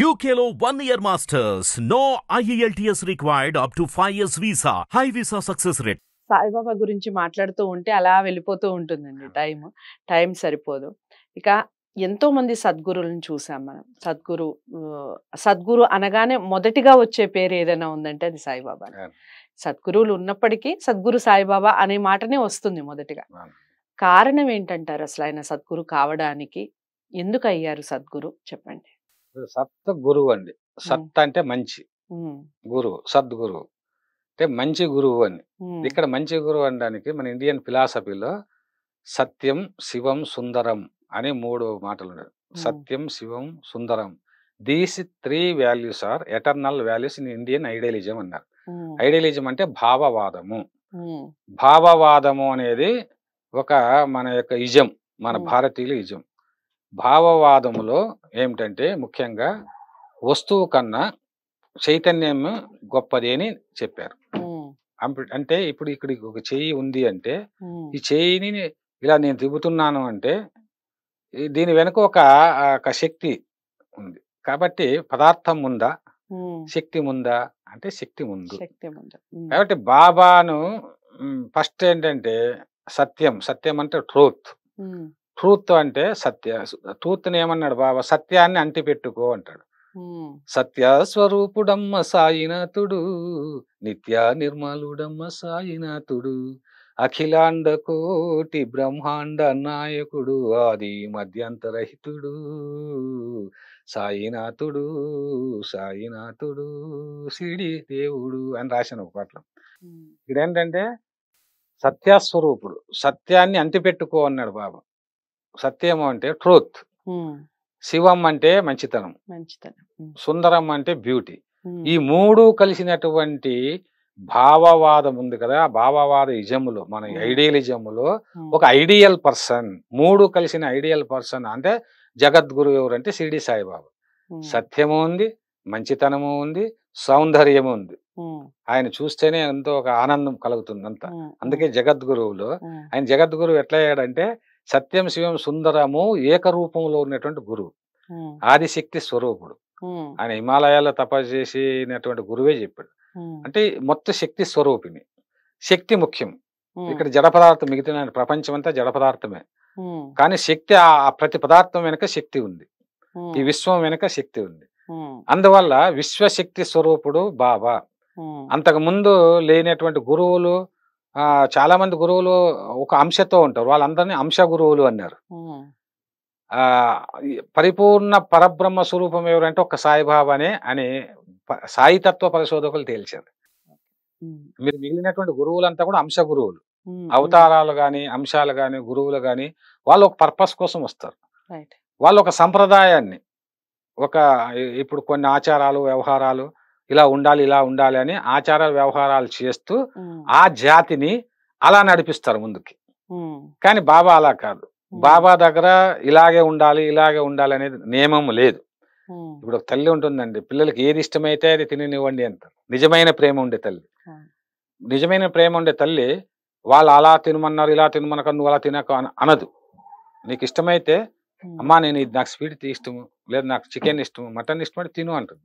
UKLO one year masters. No IELTS required up to 5 years visa. High visa success rate. Saibaba గురించి మాట్లాడుతూ ఉంటే అలా వెళ్ళిపోతూ ఉంటుందండి టైం టైం సరిపోదు ఇక ఎంతో మంది సద్గురులను చూసాం మనం సద్గురు సద్గురు అనగానే మొదటిగా వచ్చే పేరు ఏదైనా ఉందంటే అది సాయిబాబా. సద్గురువులు ఉన్నప్పటికీ సద్గురు సాయిబాబా అనే మాటనే వస్తుంది మొదటిగా. కారణం ఏంటంటారు అసలు ఆయన సద్గురు కావడానికి ఎందుకు అయ్యారు సద్గురు చెప్పండి సత్ గురువు అండి. సత్ అంటే మంచి. గురువు సద్గురువు అంటే మంచి గురువు అని ఇక్కడ మంచి గురువు అనడానికి మన ఇండియన్ ఫిలాసఫీలో సత్యం శివం సుందరం అని మూడు మాటలు ఉన్నాయి సత్యం శివం సుందరం. These three values are eternal values in Indian idealism అన్నారు. ఐడియలిజం అంటే భావవాదము. భావవాదము అనేది ఒక మన యొక్క ఇజం మన. భారతీయుల ఇజం. భావవాదములో ఏమిటంటే ముఖ్యంగా వస్తువు కన్నా చైతన్యం గొప్పది అని చెప్పారు అంటే ఇప్పుడు ఇక్కడ ఒక చెయ్యి ఉంది అంటే ఈ చెయ్యిని ఇలా నేను తిప్పుతున్నాను అంటే దీని వెనుక ఒక శక్తి ఉంది. కాబట్టి పదార్థం ఉందా? శక్తి ఉందా? అంటే శక్తి ముందు. కాబట్టి బాబాను ఫస్ట్ ఏంటంటే సత్యం. సత్యం అంటే ట్రూత్. ట్రూత్ అంటే సత్య ట్రూత్ ఏమన్నాడు బాబా? సత్యాన్ని అంటిపెట్టుకో అంటాడు. ఉమ్, సత్య స్వరూపుడమ్మ సాయినాథుడు నిత్య నిర్మలుడమ్మ సాయినాథుడు అఖిలాండ కోటి బ్రహ్మాండ నాయకుడు ఆది మధ్యంతరహితుడు సాయినాథుడు సాయినాథుడు సిడి దేవుడు అని రాశాను ఒక పాటలో. ఉమ్, ఇక్కడ ఏంటంటే సత్యస్వరూపుడు సత్యాన్ని అంటిపెట్టుకో అన్నాడు బాబా. సత్యము అంటే ట్రూత్. శివం అంటే మంచితనం. మంచితనం. సుందరం అంటే బ్యూటీ. ఈ మూడు కలిసినటువంటి భావవాదం ఉంది కదా భావవాద ఇజములో మన. ఐడియలిజములో ఒక ఐడియల్ పర్సన్ మూడు కలిసిన ఐడియల్ పర్సన్ అంటే జగద్గురు ఎవరంటే షిరిడి సాయిబాబా. సత్యము ఉంది మంచితనము ఉంది సౌందర్యము ఉంది. ఆయన చూస్తేనే ఎంతో ఒక ఆనందం కలుగుతుంది అంతా అందుకే జగద్గురువులో ఆయన జగద్గురు ఎట్లా అయ్యాడంటే సత్యం శివం సుందరము ఏకరూపంలో ఉన్నటువంటి గురువు. ఆదిశక్తి స్వరూపుడు. ఆయన హిమాలయాల్లో తపస్సు చేసినటువంటి గురువే చెప్పాడు. అంటే మొత్తం శక్తి స్వరూపిణి. శక్తి ముఖ్యం. ఇక్కడ జడ పదార్థం మిగతా ప్రపంచం అంతా జడ పదార్థమే. కానీ శక్తి ఆ ప్రతి పదార్థం వెనుక శక్తి ఉంది. ఈ విశ్వం వెనుక శక్తి ఉంది. అందువల్ల విశ్వశక్తి స్వరూపుడు బాబా. అంతకు ముందు లేనటువంటి గురువులు చాలా మంది గురువులు ఒక అంశతో ఉంటారు. వాళ్ళందరినీ అంశ గురువులు అన్నారు. పరిపూర్ణ పరబ్రహ్మ స్వరూపం ఎవరంటే ఒక సాయిబాబానే అని సాయితత్వ పరిశోధకులు తేల్చారు. మీరు మిగిలినటువంటి గురువులంతా కూడా అంశ గురువులు. అవతారాలు గాని అంశాలు గాని గురువులు గాని వాళ్ళు ఒక పర్పస్ కోసం వస్తారు. వాళ్ళు ఒక సంప్రదాయాన్ని ఒక ఇప్పుడు కొన్ని ఆచారాలు వ్యవహారాలు ఇలా ఉండాలి ఇలా ఉండాలి అని ఆచార వ్యవహారాలు చేస్తూ ఆ జాతిని అలా నడిపిస్తారు ముందుకి. కానీ బాబా అలా కాదు. బాబా దగ్గర ఇలాగే ఉండాలి ఇలాగే ఉండాలి అనేది నియమం లేదు. ఇప్పుడు ఒక తల్లి ఉంటుందండి. పిల్లలకి ఏది ఇష్టమైతే అది తిననివ్వండి అంటారు. నిజమైన ప్రేమ ఉండే తల్లి. నిజమైన ప్రేమ ఉండే తల్లి వాళ్ళు అలా తినమన్నారు ఇలా తినమనక నువ్వు అలా తినక అన- అనదు. నీకు ఇష్టమైతే అమ్మా నేను ఇది నాకు స్వీట్ ఇష్టము లేదు నాకు చికెన్ ఇష్టము మటన్ ఇష్టం అంటే తిను అంటుంది.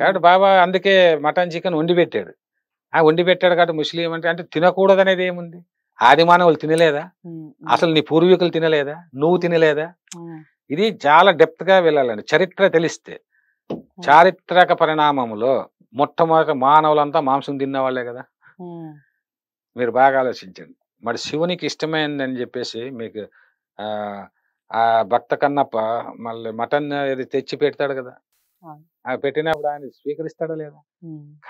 కాబట్టి బాబా అందుకే మటన్ చికెన్ వండి పెట్టాడు. ఆ వండి పెట్టాడు కాబట్టి ముస్లిం అంటే అంటే తినకూడదు అనేది ఏముంది? ఆది మానవులు తినలేదా? అసలు నీ పూర్వీకులు తినలేదా? నువ్వు తినలేదా? ఇది చాలా డెప్త్గా వెళ్ళాలండి. చరిత్ర తెలిస్తే. చారిత్రక పరిణామములో మొట్టమొదటి మానవులంతా మాంసం తిన్నవాళ్ళే కదా. మీరు బాగా ఆలోచించండి. మరి శివునికి ఇష్టమైందని చెప్పేసి మీకు ఆ ఆ భక్త కన్నప్ప మళ్ళీ మటన్ ఇది తెచ్చి పెడతాడు కదా. ఆ పెట్టినప్పుడు ఆయన స్వీకరిస్తాడా లేదా.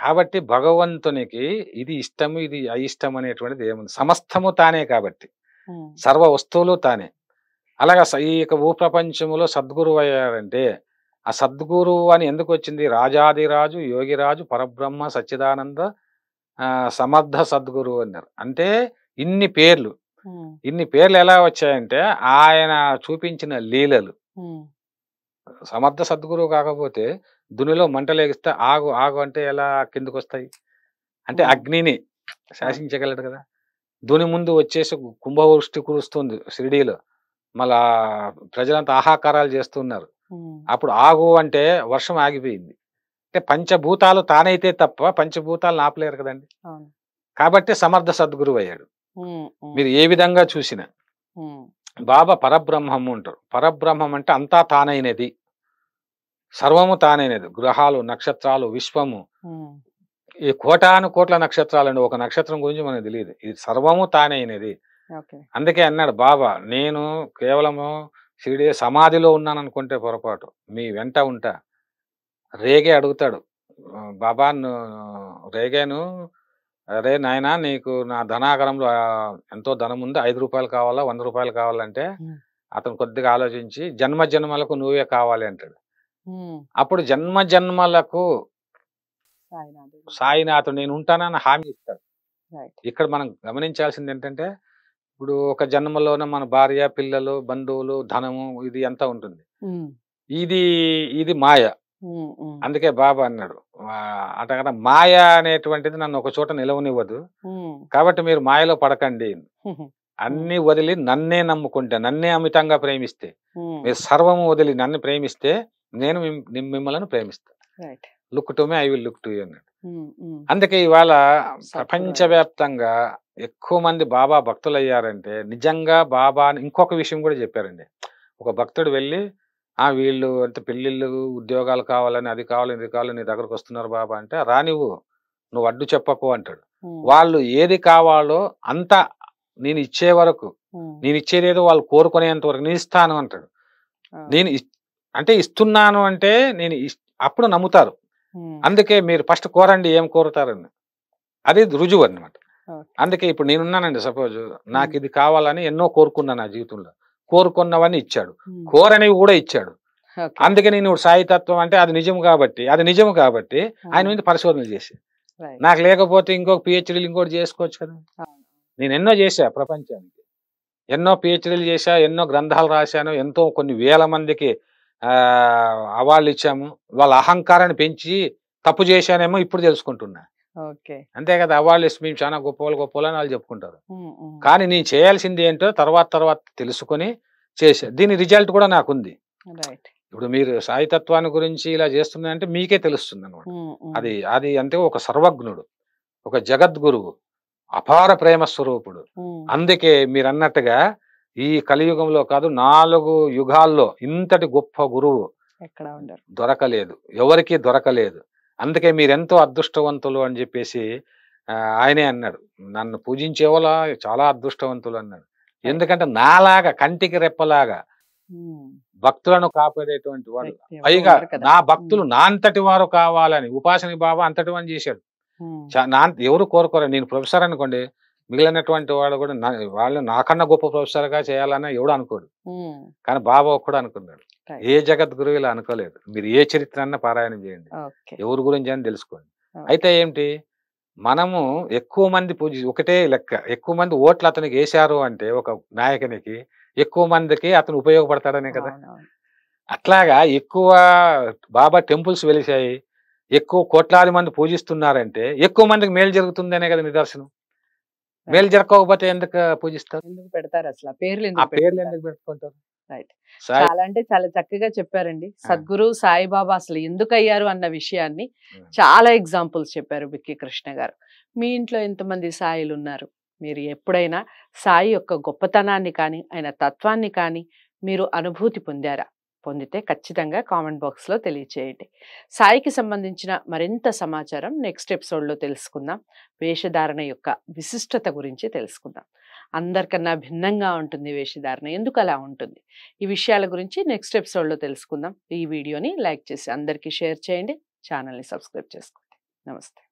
కాబట్టి భగవంతునికి ఇది ఇష్టము ఇది అయిష్టం అనేటువంటిది ఏముంది? సమస్తము తానే కాబట్టి. సర్వ వస్తువులు తానే. అలాగా ఈ యొక్క భూప్రపంచములో సద్గురువు అయ్యారంటే ఆ సద్గురువు అని ఎందుకు వచ్చింది? రాజాదిరాజు యోగిరాజు పరబ్రహ్మ సచ్చిదానంద సమర్థ సద్గురువు అన్నారు. అంటే ఇన్ని పేర్లు. ఇన్ని పేర్లు ఎలా వచ్చాయంటే ఆయన చూపించిన లీలలు. సమర్థ సద్గురువు కాకపోతే దునిలో మంటలేగిస్తే ఆగు ఆగు అంటే ఎలా కిందకు వస్తాయి అంటే. అగ్నిని శాసించగలడు కదా? దుని ముందు వచ్చేసి కుంభవృష్టి కురుస్తుంది షిరిడీలో. మళ్ళా ప్రజలంతా ఆహాకారాలు చేస్తున్నారు. అప్పుడు ఆగు అంటే వర్షం ఆగిపోయింది. అంటే పంచభూతాలు తానైతే తప్ప పంచభూతాలు ఆపలేరు కదండి. కాబట్టి సమర్థ సద్గురువు అయ్యాడు మీరు ఏ విధంగా చూసినా. బాబా పరబ్రహ్మము అంటారు. పరబ్రహ్మం అంటే అంతా తానైనది. సర్వము తానైనది. గ్రహాలు నక్షత్రాలు విశ్వము. ఈ కోటాను కోట్ల నక్షత్రాలు అండి ఒక నక్షత్రం గురించి మనకు తెలియదు. ఇది సర్వము తానైనది. అందుకే అన్నాడు బాబా నేను కేవలము షిరిడి సమాధిలో ఉన్నాను అనుకుంటే పొరపాటు. మీ వెంట ఉంటా. రేగే అడుగుతాడు. "ఆ, బాబా రేగేను అరే నాయనా నీకు నా ధనాగరంలో ఎంతో ధనం ఉంది. ఐదు రూపాయలు కావాలా? వంద రూపాయలు కావాలంటే. అతను కొద్దిగా ఆలోచించి జన్మ జన్మలకు నువ్వే కావాలి అంటాడు. అప్పుడు జన్మ జన్మలకు సాయినాథుడు. నేను ఉంటానని హామీ ఇస్తాడు. ఇక్కడ మనం గమనించాల్సింది ఏంటంటే ఇప్పుడు ఒక జన్మలోనే మన భార్య పిల్లలు బంధువులు ధనము ఇది అంతా ఉంటుంది? ఇది ఇది మాయ. అందుకే బాబా అన్నాడు ఆ, అటగన మాయ అనేటువంటిది నన్ను ఒక చోట నిలవనివ్వదు. కాబట్టి మీరు మాయలో పడకండి. అన్ని వదిలి నన్నే నమ్ముకుంటే నన్నే అమితంగా ప్రేమిస్తే. మీరు సర్వము వదిలి నన్ను ప్రేమిస్తే నేను మిమ్మల్ని ప్రేమిస్తాను look to me I will look to you అన్నాడు. అందుకే ఇవాళ ప్రపంచవ్యాప్తంగా ఎక్కువ మంది బాబా భక్తులు అయ్యారంటే నిజంగా బాబా అని ఇంకొక విషయం కూడా చెప్పారండి. ఒక భక్తుడు వెళ్ళి ఆ వీళ్ళు అంటే పెళ్ళిళ్ళు ఉద్యోగాలు కావాలని అది కావాలని ఇది కావాలని నీ దగ్గరకు వస్తున్నారు బాబా అంటే రానివ్వు నువ్వు అడ్డు చెప్పకు అంటాడు. వాళ్ళు ఏది కావాలో అంతా నేను ఇచ్చే వరకు నేను ఇచ్చేదేదో వాళ్ళు కోరుకునేంత వరకు నేను ఇస్తాను అంటాడు. నేను అంటే ఇస్తున్నాను అంటే నేను అప్పుడు నమ్ముతారు. అందుకే మీరు ఫస్ట్ కోరండి ఏం కోరుతారని. అది రుజువు అన్నమాట. ఓకే. అందుకే ఇప్పుడు నేనున్నానండి సపోజ్ నాకు. ఇది కావాలని ఎన్నో కోరుకున్నా నా జీవితంలో. కోరుకున్నవన్నీ ఇచ్చాడు. కోరనివి కూడా ఇచ్చాడు. ఓకే. అందుకే నేను ఇప్పుడు సాయితత్వం అంటే అది నిజం కాబట్టి అది నిజం కాబట్టి ఆయన మీద పరిశోధనలు చేసి. నాకు లేకపోతే ఇంకొక పిహెచ్డీలు ఇంకోటి చేసుకోవచ్చు కదా. నేను ఎన్నో చేశా ప్రపంచానికి. ఎన్నో పిహెచ్డీలు చేశా ఎన్నో గ్రంథాలు రాశాను ఎంతో కొన్ని వేల మందికి ఆ అవార్డులు ఇచ్చాము. వాళ్ళ అహంకారాన్ని పెంచి తప్పు చేశానేమో ఇప్పుడు తెలుసుకుంటున్నా. అంతే కదా! అవార్డులు ఇస్తే మేము చాలా గొప్ప వాళ్ళు గొప్ప వాళ్ళు అని వాళ్ళు చెప్పుకుంటారు. కానీ నేను చేయాల్సింది ఏంటో తర్వాత తర్వాత తెలుసుకొని చేసా దీని రిజల్ట్ కూడా నాకుంది. ఇప్పుడు మీరు సాయితత్వాన్ని గురించి ఇలా చేస్తున్నారంటే మీకే తెలుస్తుంది అనమాట అది అది అంటే ఒక సర్వజ్ఞుడు ఒక జగద్గురువు అపార ప్రేమ స్వరూపుడు. అందుకే మీరు అన్నట్టుగా ఈ కలియుగంలో కాదు నాలుగు యుగాల్లో ఇంతటి గొప్ప గురువు దొరకలేదు. ఎవరికీ దొరకలేదు. అందుకే మీరెంతో అదృష్టవంతులు అని చెప్పేసి ఆయనే అన్నాడు నన్ను పూజించే వాళ్ళ చాలా అదృష్టవంతులు అన్నాడు ఎందుకంటే నాలాగా కంటికి రెప్పలాగా భక్తులను కాపాడేటువంటి వాడు పైగా. నా భక్తులు నా అంతటి వారు కావాలని ఉపాసని బాబా అంతటి వాడిని చేశాడు. నా ఎవరు కోరుకోరు. నేను ప్రొఫెసర్ అనుకోండి మిగిలినటువంటి వాళ్ళు కూడా నా- వాళ్ళు నాకన్నా గొప్ప ప్రొఫెసర్గా చేయాలని ఎవడు అనుకోడు. కానీ బాబా ఒక్కడు అనుకున్నాడు. ఏ జగద్గురువు ఇలా అనుకోలేదు. మీరు ఏ చరిత్ర పారాయణం చేయండి. ఎవరి గురించి అని తెలుసుకోండి. అయితే ఏమిటి మనము ఎక్కువ మంది పూజ ఒకటే లెక్క. ఎక్కువ మంది ఓట్లు అతనికి వేశారు అంటే ఒక నాయకునికి ఎక్కువ మందికి అతను ఉపయోగపడతాడనే కదా. అట్లాగా ఎక్కువ బాబా టెంపుల్స్ వెలిసాయి ఎక్కువ కోట్లాది మంది పూజిస్తున్నారంటే ఎక్కువ మందికి మేలు జరుగుతుందనే కదా నిదర్శనం. మేలు జరగకపోతే ఎందుకు పూజిస్తారు? ఎందుకు పెడతారు అసలు? ఆ పేర్లు ఆ ఎందుకు పేర్లు పెడతారు? ఎందుకు పెట్టుకుంటారు? Right. సాయి చాలా అంటే చాలా చక్కగా చెప్పారండి. సద్గురు సాయిబాబా అసలు ఎందుకు అయ్యారు అన్న విషయాన్ని. చాలా ఎగ్జాంపుల్స్ చెప్పారు బిక్కి కృష్ణ గారు. మీ ఇంట్లో ఎంతమంది సాయిలు ఉన్నారు మీరు ఎప్పుడైనా సాయి యొక్క గొప్పతనాన్ని కానీ ఆయన తత్వాన్ని కానీ మీరు అనుభూతి పొందారా? పొందితే ఖచ్చితంగా కామెంట్ బాక్స్లో తెలియచేయండి. సాయికి సంబంధించిన మరింత సమాచారం నెక్స్ట్ ఎపిసోడ్లో తెలుసుకుందాం. వేషధారణ యొక్క విశిష్టత గురించి తెలుసుకుందాం. అందరికన్నా భిన్నంగా ఉంటుంది వేషధారణ. ఎందుకు అలా ఉంటుంది? ఈ విషయాల గురించి నెక్స్ట్ ఎపిసోడ్లో తెలుసుకుందాం. ఈ వీడియోని లైక్ చేసి అందరికీ షేర్ చేయండి. ఛానల్ని సబ్స్క్రైబ్ చేసుకోండి. నమస్తే.